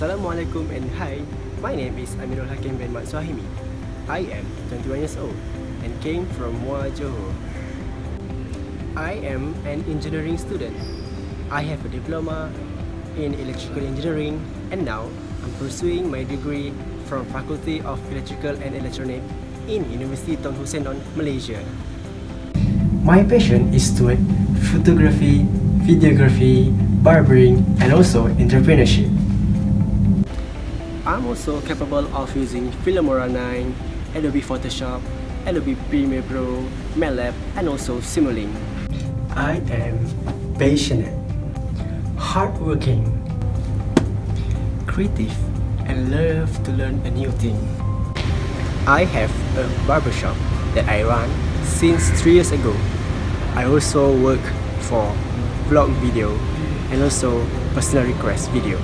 Assalamualaikum and hi, my name is Amirul Hakim bin Mat Suhaimi. I am 21 years old and came from Muar Johor. I am an engineering student. I have a diploma in electrical engineering and now I'm pursuing my degree from Faculty of Electrical and Electronic in University Tun Hussein Malaysia. My passion is to photography, videography, barbering and also entrepreneurship. I'm also capable of using Filmora 9, Adobe Photoshop, Adobe Premiere Pro, MATLAB and also Simulink. I am passionate, hardworking, creative and love to learn a new thing. I have a barbershop that I run since 3 years ago. I also work for vlog video and also personal request video.